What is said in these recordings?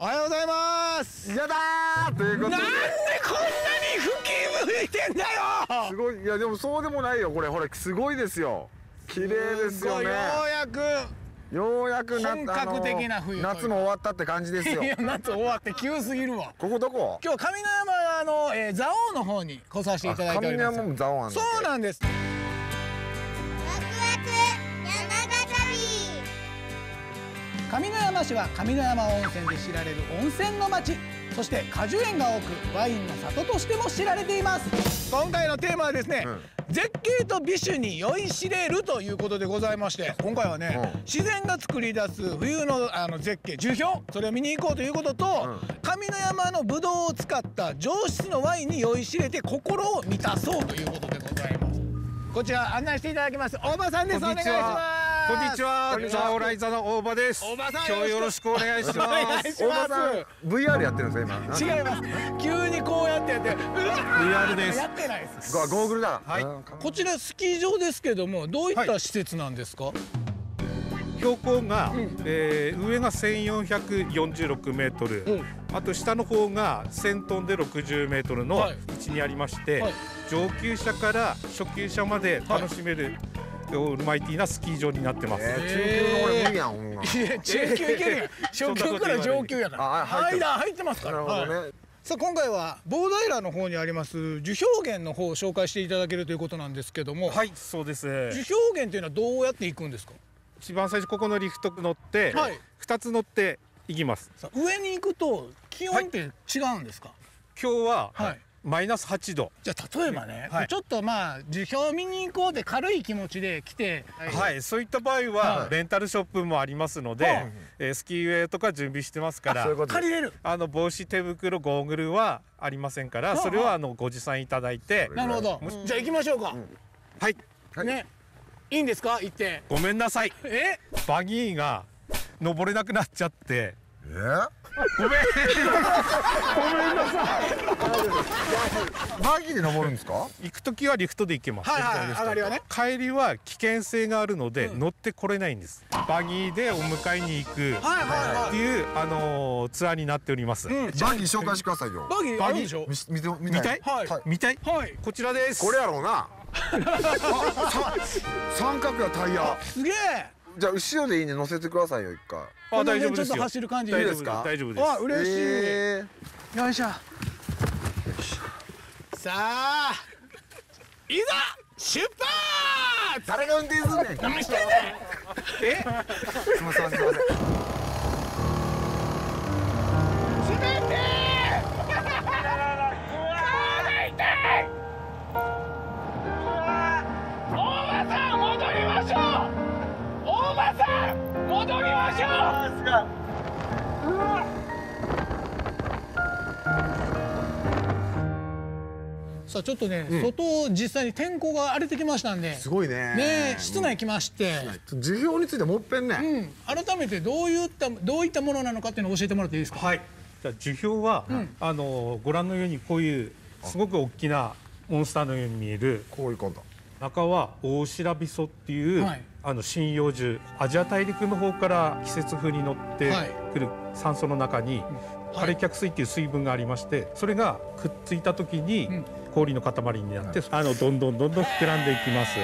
おはようございます。やだーということで。なんでこんなに吹き向いてんだよ。すごい。いやでもそうでもないよこれ。ほらすごいですよ。綺麗ですよね。ようやく。ようやくな本格的な冬夏も終わったって感じですよ。いや夏終わって急すぎるわ。ここどこ。今日上野山の、えー、蔵王の方に来させていただいております。あ上山も蔵王なんだそうなんです上山市は上山温泉で知られる温泉の町。そして果樹園が多くワインの里としても知られています。今回のテーマはですね、絶景と美酒に酔いしれるということでございまして今回はね、うん。自然が作り出す冬のあの絶景樹氷それを見に行こうということと、上野山のブドウを使った上質のワインに酔いしれて心を満たそうということでございます。こちら案内していただきます。大場さんです。お願いしますこんにちは。こんにちは。ザオライザの大場です。大場さん今日よろしくお願いしお願ますいし大ます。場さん VR やってるんですか今？違います。急にこうやってやって VR です。やってないです。ゴゴーグルだ。はい。うん。こちらスキー場ですけどもどういった施設なんですか、標高が、えー上が1446メートル、うん。あと下の方が1000トンで60メートルのはい。位置にありまして、はい。上級者から初級者まで楽しめる、オールマイティーなスキー場になってます、えー。中級の俺無理やんほんないや中級いけるやん。初級から上級やから。あ入ってる間入ってますから。なるほどはい。ねさあ今回は棒平の方にあります樹氷原の方を紹介していただけるということなんですけども、はいそうです。樹氷原というのはどうやって行くんですか？一番最初ここのリフト乗って、はい。2つ乗って行きます。さあ上に行くと気温って違うんですか、今日は、はいマイナス8度。じゃあ例えばね、はい。ちょっとまあ樹氷見に行こうって軽い気持ちで来て、はい、そういった場合ははい。レンタルショップもありますので、はい。えースキーウェアとか準備してますから借りれるあの帽子手袋ゴーグルはありませんからはあそれはあ。のご持参いただいてなるほど、じゃあ行きましょうか、はい。はい。ね。いいんですか？行って。ごめんなさい。え？バギーが登れなくなっちゃって。え？ーごめんバギーで登るんですか？行く時はリフトで行けます、はいはい上がりはね。帰りは危険性があるので、乗ってこれないんです。バギーでお迎えに行く。っていう、あのーツアーになっております、うん。バギー紹介してくださいよバギーあるでしょ？見見て見見たい？はい。見たい？はい。こちらです。これやろうな。三角やタイヤ。すげえじゃあ後ろでいいね乗せてくださいよ一回。あ大丈夫ですよ。ちょっと走る感じで。いいですか？大丈夫です。あ嬉しい、えよいしょ。さあいざ出発！ー誰が運転すんねん？何してんねん？すいませんすいませんさあちょっとね、外実際に天候が荒れてきましたんで。すごいね。ね室内来まして、授業についてもっぺんね。うん、改めてどういったどういったものなのかっていうのを教えてもらっていいですか？はい。じゃあ樹氷は、あのご覧のようにこういうすごく大きなモンスターのように見えるこういうこと中はオオシラビソっていう、はい。あの針葉樹アジア大陸の方から季節風に乗ってはい。くる酸素の中にはい。枯れ水っていう水分がありましてそれがくっついた時にん。氷の塊になって、あのどんどんどんどん膨らんでいきます。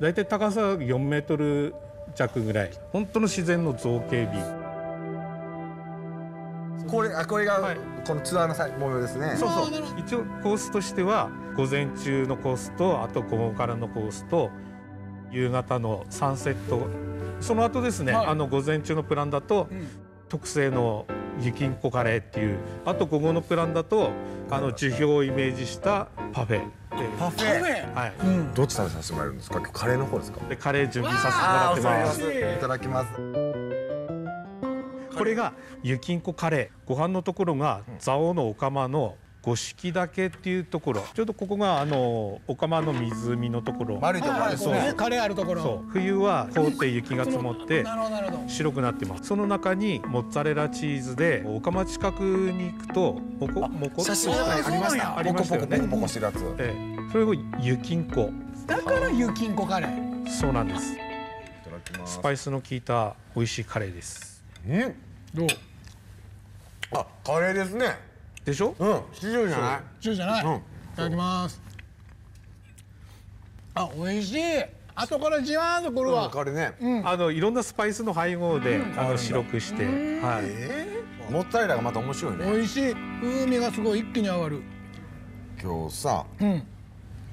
だいたい高さ4メートル弱ぐらい。本当の自然の造形美。これあこれがはい。このツアーの際模様ですね。そうそあーなるほう一応コースとしては午前中のコースとあと午後からのコースと夕方のサンセット。その後ですね、はい。あの午前中のプランだと、ん。特製の雪んこカレーっていうあと午後のプランだとあの樹氷をイメージしたパフェ。でパフェ。はい、うん。どっち食べさせてもらえるんですか？カレーの方ですか？でカレー準備させてもらってます。い。ただきます。これが雪んこカレー。ご飯のところが蔵王のお釜の五色岳っていうところ。ちょうどここがあのお釜の湖のところ。丸いところですね、カレーあるところ。そう。冬は凍って雪が積もってなるほど、なるほど。白くなってます。その中にモッツァレラチーズでお釜近くに行くとモコモコありましたありましたよね。ポコしてるやつ。ええ。それを雪んこ。だから雪んこカレー。そうなんです。いただきます。スパイスの効いた美味しいカレーです。うんどう？あカレーですねでしょ？うんシチューじゃない？中じゃない、うん。いただきます。あ美味しい。後からじわーんとくるわ、カレーねあのいろんなスパイスの配合で、あの白くして、はい、モッツァレラがまた面白いね。美味しい。風味がすごい一気に上がる。今日さうん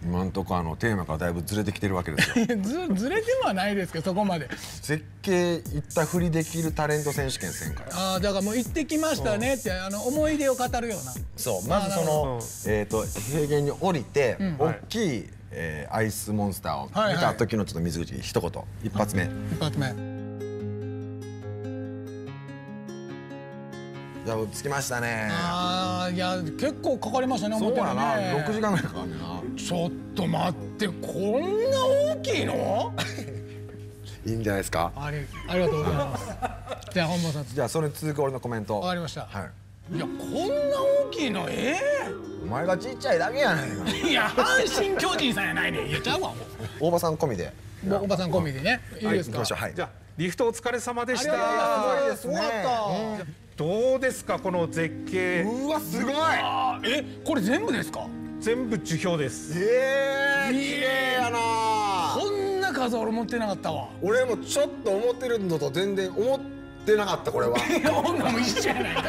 今んとこあのテーマからだいぶずれてきてるわけですよ。ずずれてはないですけどそこまで。絶景行ったふりできるタレント選手権せんから。ああだからもう行ってきましたねってあの思い出を語るような。そう。まずそのえっと平原に降りて大きいえーアイスモンスターを見た時のちょっと水口一言。一発目。一発目。いや着きましたね。ああいや結構かかりましたね思ったね。な6時間ぐらいかかんねんなちょっと待ってこんな大きいの？いいんじゃないですか？ありありがとうございます。じゃあ本間さん。じゃあそれに続く俺のコメント。わかりました。はい。いやこんな大きいの？えお前がちっちゃいだけやないか。えいや阪神・巨人さんやないねん。いやちゃうわ大場さん込みで。もうおばさん込みでね。い。いですか？行きましょう。はい。じゃあリフトお疲れ様でしありがとうございた。ますどうですかこの絶景。うわすごい。えこれ全部ですか？全部樹氷です。ええ綺麗やな。こんな数俺持ってなかったわ。俺もちょっと思ってるのと全然思ってなかったこれは。いやこんなんも一緒やないか。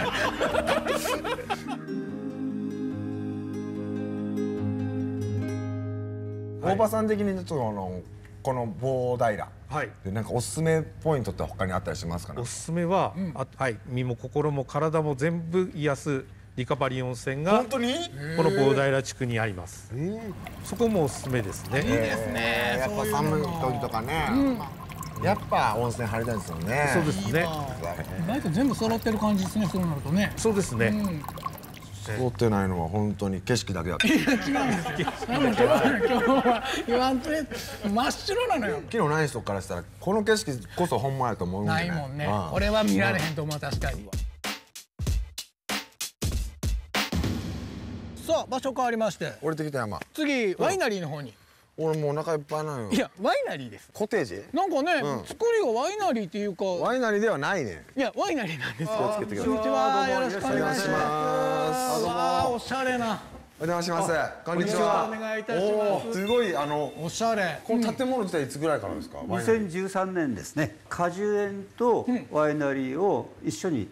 大場さん的にちょっとあのこの棒平。はい。でなんかおすすめポイントって他にあったりしますかね？おすすめは、あはい。身も心も体も全部癒すリカバリー温泉が本当に？この棒平地区にあります。そこもおすすめですね、ですね。やっぱ寒い時とかね、やっぱ温泉入りたいですよね。そうですね。意外と全部揃ってる感じですねそうなるとね。そうですね、通ってないのは本当に景色だけだった昨なんで今日は今日は言わんとね真っ白なのよ。日ない人からしたらこの景色こそ本物やと思うんでないもんね。これは見られへんと思う確かにさあ場所変わりまして。降りてきた山。次ワイナリーの方に。俺もうお腹いっぱいなのよ。いやワイナリーです。コテージ？なんかね、うん。作りがワイナリーっていうか。ワイナリーではないね。いやワイナリーなんですよ。気をつけてください。こんにちは。よろしくお願いします。あおしゃれな。お邪魔します。こんにちは。お願いいたしおますーすごいあのおしゃれ。この建物自体いつぐらいからですか、ワイナリー。2013年ですね。果樹園とワイナリーを一緒に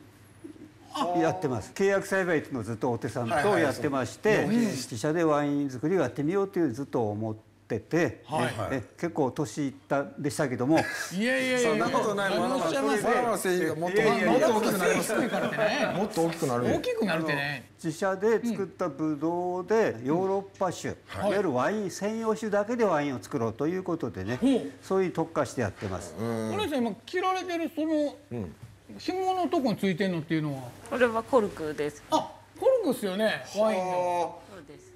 やってます。契約栽培っていうのをずっと大手さんとやってまして自社でワイン作りをやってみようというずっと思ってて、はいえ結構年いったでしたけどもいやいやいやそんなことないもっといやいやいや。もっと大きくなりますもっと大きくなる。大きくなる。ってね。自社で作ったブドウでヨーロッパ酒、い、わゆるワイン専用酒だけでワインを作ろうということでね、そういう特化してやってます。お姉さん今着られてるその紐のとこについてるのっていうのは？これはコルクです。あコルクっすよね。ワインのそうです。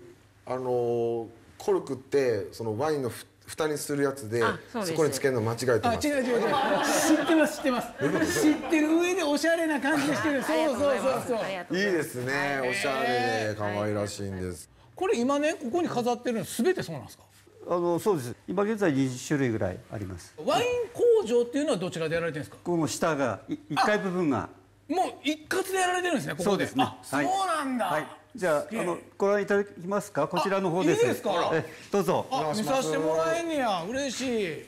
あのーコルクってそのワインのふ蓋にするやつであそこにつけるの間違えてあます。違う違う違う。知ってます知ってます。知ってる上でおしゃれな感じでしてる。そうそうそうそう。いいですね。おしゃれで可愛らしいんです。これ今ねここに飾ってるの全てそうなんですか？あのそうです。今現在20種類ぐらいあります。ワイン工場っていうのはどちらでやられてるんですか？この下がい1階部分が。もう一括でやられてるんですねここで。そうですね。あそうはいなんだ、はい。じゃああのご覧いただきますか？こちらの方です。いいですか？えどうぞ。あ見させてもらえんねや。嬉しい。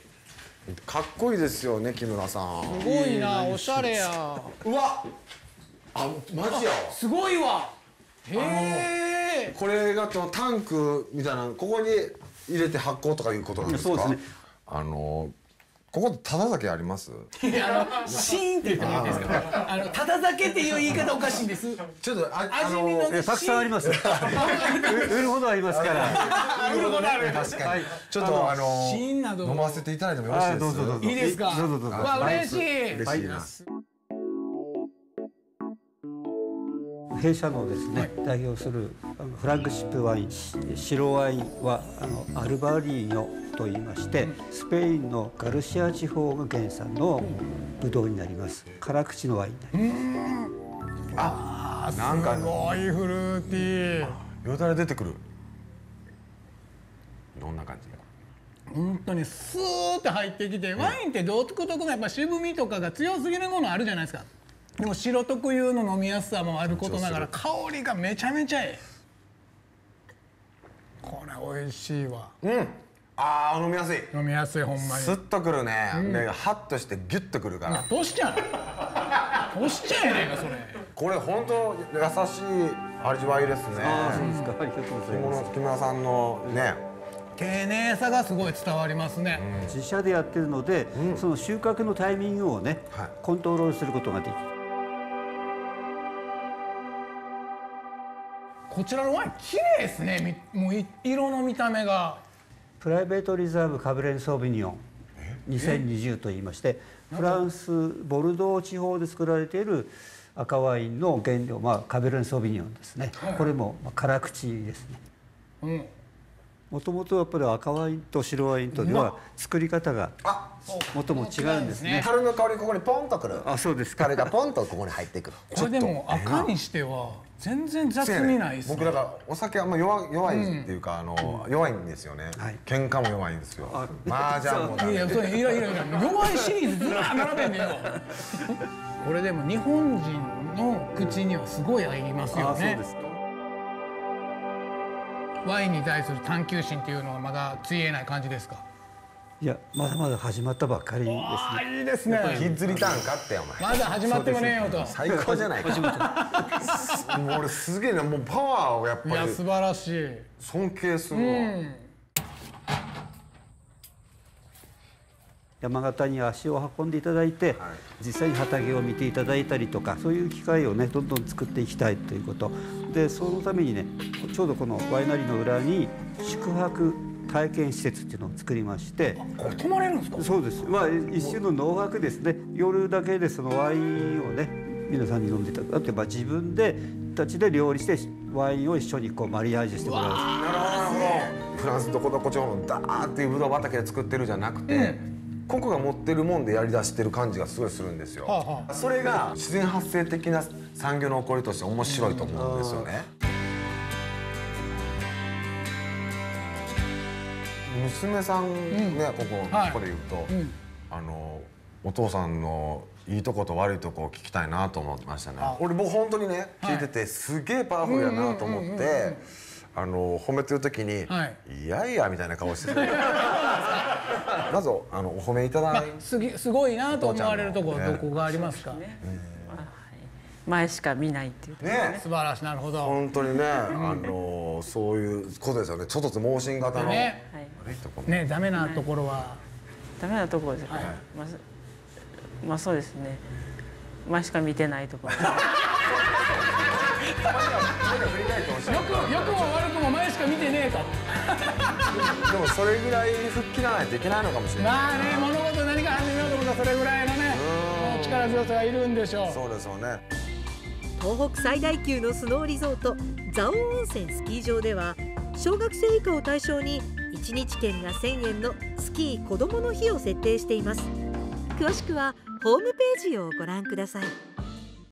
かっこいいですよね木村さん。すごいなおしゃれや。うわあマジやすごいわ。へえ。これがとタンクみたいなここに入れて発酵とかいうことなんですか？そうですね。あのここただ酒あります？いやあのシーンって言ってもいいですか？あのただ酒っていう言い方おかしいんです。ちょっとああ味見のたくさんあります。売るほどありますから。なるほどなる。確かに。ちょっとあの飲ませていただいてもよろしいです？あどいいですか？どうぞどうぞ。わ嬉しい。嬉しいな弊社のですね代表するあのフラッグシップワインし白ワインはあのアルバリーニョと言いましてスペインのガルシア地方が原産のブドウになります。辛口のワインになります。なんかすごいフルーティー。よだれ出てくる。どんな感じ本当にスーって入ってきてワインって独特のやっぱ渋みとかが強すぎるものあるじゃないですかでも白特有の飲みやすさもあることながら香りがめちゃめちゃええ。これ美味しいわ。うん。あー飲みやすい。飲みやすいほんまに。スッとくるね、でハッとしてギュッとくるから。どうしちゃうどうしちゃうやねんかそれ。これ本当優しい味わいですね。ああそうですか。ありがとうございこます。の木村さんのね。丁寧さがすごい伝わりますね、自社でやってるので、その収穫のタイミングをね、はい。コントロールすることができるこちらのワイン綺麗ですね。みもうい色の見た目が。プライベートリザーブカブレン・ソービニオン。2020といいましてフランスボルドー地方で作られている赤ワインの原料、まあ、カブレン・ソービニオンですね、これもまあ辛口ですね。うんもともとやっぱり赤ワインと白ワインとでは作り方があ。もとも違うんですね。樽の香りここにポンとくる。あそうですか。樽がポンとここに入ってくる。これでも赤にしては全然雑味ないですね。僕だからお酒あんま弱弱いっていうか、あの弱いんですよね、はい。喧嘩も弱いんですよ。あ。麻雀もダメいやそれいらいらいら弱いシリーズずらー並べんねんよ。これでも日本人の口にはすごい合いますよね。あそうですワインに対する探求心っていうのはまだついえない感じですか？いやまだまだ始まったばっかりですね。あいいですね。キッズリターンかってお前。まだ始まってもねえよと。最高じゃないか。もう俺すげえな。もうパワーをやっいぱり。や素晴らしい。尊敬するわ、うん山形に足を運んでいただいて、実際に畑を見ていただいたりとかそういう機会をねどんどん作っていきたいということ。でそのためにねちょうどこのワイナリーの裏に宿泊体験施設っていうのを作りましてこれ泊まれるんですか？そうです。まあ一種の農泊ですね。夜だけでそのワインをね皆さんに飲んでいただく。ってまあ自分でたちで料理してワインを一緒にこうマリアージュしてもらう。なるほどなるほど。フランスどこどこ地方のダーっていうブドウ畑で作ってるじゃなくて、個々が持ってるもんでやりだしてる感じがすごいするんですよ、はあはそれが自然発生的な産業の起こりとして面白いと思うんですよね、娘さんね、ここ、はい。ここで言うと、ん。あのお父さんのいいとこと悪いとこを聞きたいなと思いましたね。俺僕本当にね聞いててすげえパワフルやなと思ってあの褒めてる時にはい「いやいや」みたいな顔してる まずあのお褒めいただいてすぎすごいなと思われるとこお父ちゃんのどこがありますか、前しか見ないっていうね。素晴らしいなるほど。本当にね、あのそういうことですよね。ちょっとずつ盲信型の、ね。ねダメなところは、ダメなところですか、まあそまあそうですね。前しか見てないところ。よくよくも悪くも前しか見てねえとでもそれぐらい吹っ切らないといけないのかもしれない、まあね物事何か始めようと思ったらそれぐらいのね力強さがいるんでしょう。そうですよね東北最大級のスノーリゾート蔵王温泉スキー場では小学生以下を対象に1日券が1000円のスキー子どもの日を設定しています。詳しくはホームページをご覧ください